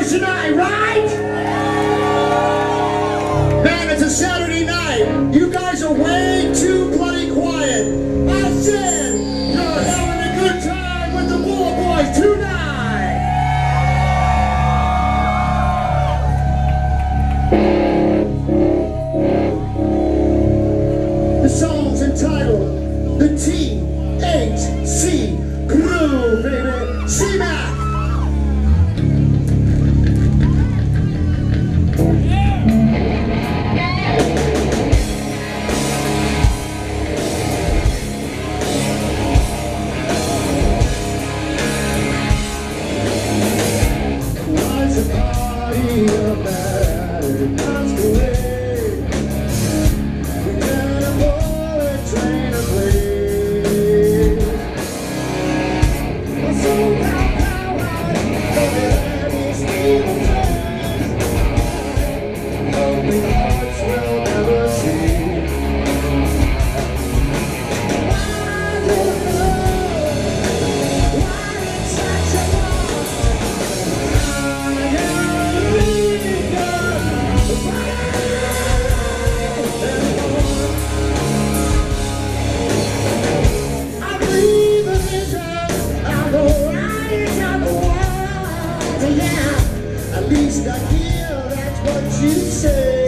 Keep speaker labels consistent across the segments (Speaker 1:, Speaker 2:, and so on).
Speaker 1: boys tonight, right? Man, it's a Saturday night. You guys are way too bloody quiet. I said you're having a good time with the BulletBoys tonight. The song's entitled The T-H-C At least I hear that's what you say.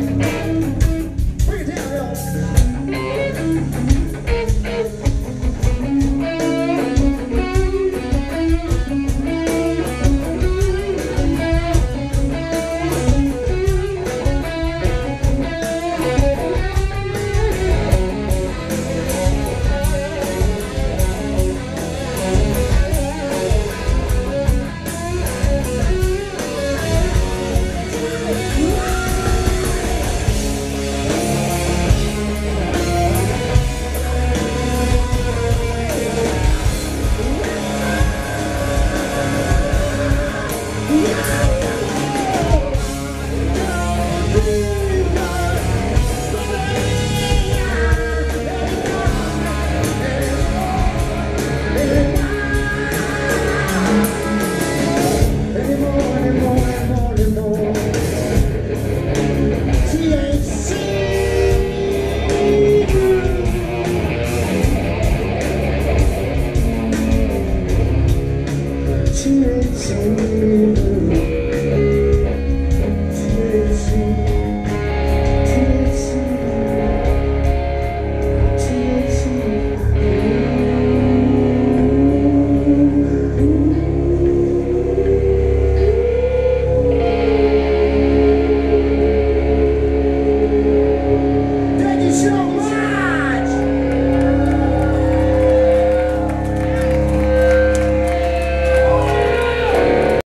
Speaker 1: Thank. to soon.